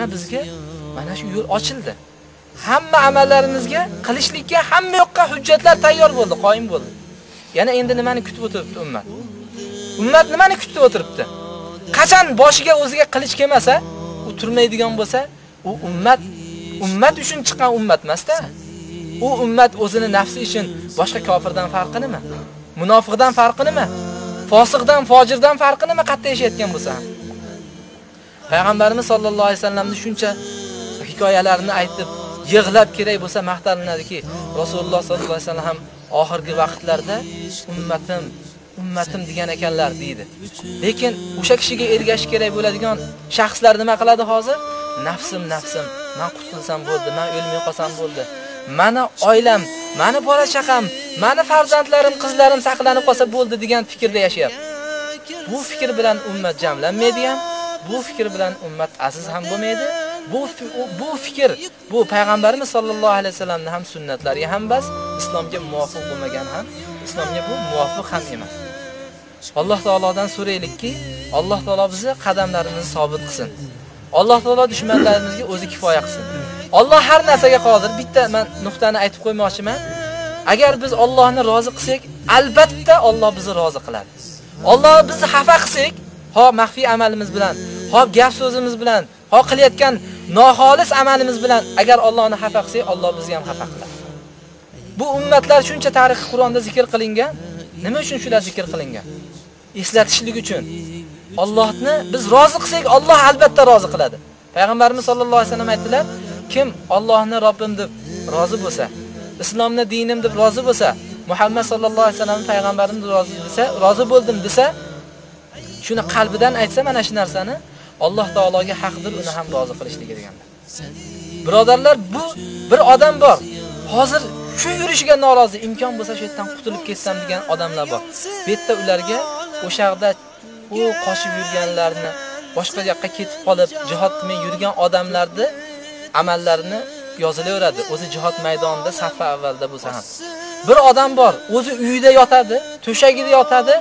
mana bizga mana shu yo'l ochildi. Hamma amallarimizga qilishlikka hamma yoqqa hujjatlar tayyor bo'ldi, qoyim bo'ldi. Yana endi nimani kutib o'tiribdi ummat? Ummat nimani kutib o'tiribdi? Qachon boshiga o'ziga qilich kelmasa, u turmaydigan bo'lsa, u ummat ummat uchun chiqqan ummat emas-da. U ummat o'zini nafsi uchun boshqa kofirdan farqi nima? Munofiqdan farqi nima? Fosiqdan, fojirdan farqi nima qatta yashayotgan bo'lsa ham? Payg'ambarimiz sollallohu alayhi vasallamni shuncha hikoyalarini aytib, yig'lab kerak bo'lsa maqtalinadiki, Rasululloh sollallohu alayhi vasallam ham oxirgi vaqtlarda ummatim, ummatim degan ekanlar deydi. Lekin o'sha kishiga ergashish kerak bo'ladigan shaxslar nima qiladi hozir? Nafsim, nafsim, men qutulsam bo'ldi, men o'lmay qolsam bo'ldi. Mani oilam, mani bola chaqam, mani farzandlarim, qizlarim saqlanib qolsa bo'ldi degan fikrda yashayapti. Bu fikr bilan ummat jamlanmaydi ham, bu fikr bilan ummat aziz ham bo'lmaydi. Bu bu fikr, bu payg'ambarimiz sollallohu alayhi vasallamning ham sunnatlariga ham bas, islomga muvofiq bo'lmagan ham, islomga bu muvofiq ham emas. Alloh taolodan so'raylikki, Alloh taolo bizni qadamlarimizni sobit qilsin. Alloh taolo dushmanlarimizga o'zi kifoya qilsin. Alloh har narsaga qodir. Bitta men nuqtani aytib qo'ymoqchiman. Agar biz Allohni rozi qilsak, albatta Alloh bizni rozi qiladi. Alloh bizni xafa qilsak, ho maxfiy amalimiz bilan, ho gap so'zimiz bilan, ho qilayotgan noxolis amalimiz bilan agar Allohni xafa qilsak, Alloh bizni ham xafa qiladi. Bu ummatlar shuncha tarixi Qur'onda zikr qilingan. Nima uchun shular zikr qilingan? Eslatishlik uchun. Allohni biz rozi qilsak, Alloh albatta rozi qiladi. Payg'ambarimiz sollallohu alayhi vasallam aytdilar, kim Allohni Robbim deb rozi bo'lsa, islomni dinim deb rozi bo'lsa, Muhammad sallallohu alayhi vasallam payg'ambarim deb rozi desa, rozi bo'ldim desa, shuni qalbidan aytsa mana shu narsani Alloh taologa haqdir uni ham rozi qilishligi deganlar. Birodarlar, bu bir odam bor. Hozir shu yurishiga norozi, imkon bo'lsa shu yerdan qutulib ketsam degan odamlar bor. Bu yerda ularga o'shaqda u qochib yurganlarni boshqa yoqqa ketib qolib jihad qilmay yurgan odamlarni amallarini yozilaveradi. O'zi jihad maydonida safa avvalda bo'lsa ham. Bir odam bor, o'zi uyida yotadi, to'shagida yotadi,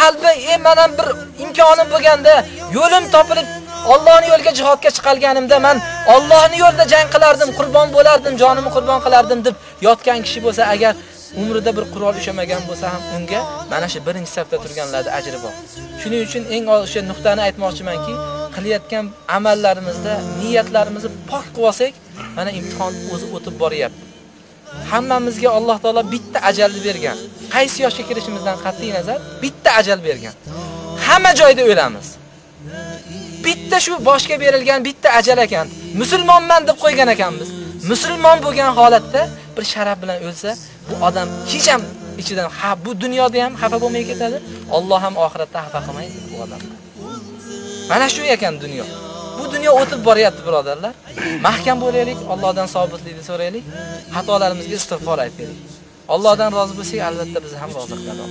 qalbi "E, men bir imkonim bo'lganda, yo'lim topilib Allohning yo'liga jihodga chiqalganimda men Allohning yo'lida jang qilardim, qurbon bo'lardim, jonimni qurbon qilardim" deb yotgan kishi bo'lsa, agar umrida bir qurol ushamagan bo'lsa ham unga mana shu birinchi safda turganlarda ajri bor. Shuning uchun eng o'sha nuqtani aytmoqchimanki, qilayotgan amallarimizda niyatlarimizni pok qilib olsak, mana imtihon o'zi o'tib boryapti. Hammamizga Alloh taolo bitta ajalni bergan. Qaysi yoshga kirishimizdan qat'iy nazar bitta ajal bergan. Hamma joyda o'lamiz. Bitta shu boshga berilgan bitta ajal ekan. Musulmonman deb qo'ygan ekanmiz. Musulmon bo'lgan holatda bir sharaf bilan o'lsa, bu odam hech ham ichidan ha bu dunyoda ham xafa bo'lmay ketadi, Alloh ham oxiratda xafa qilmaydi bu odamni. Mana shu ekan dunyo. Bu dunyo o'tib boryapti, birodarlar. Mahkam bo'laylik, Allohdan sobitlikni so'raylik, xatolarimizga istig'for aytaylik. Allohdan rozi bo'lsak, albatta bizni ham rozi qiladi.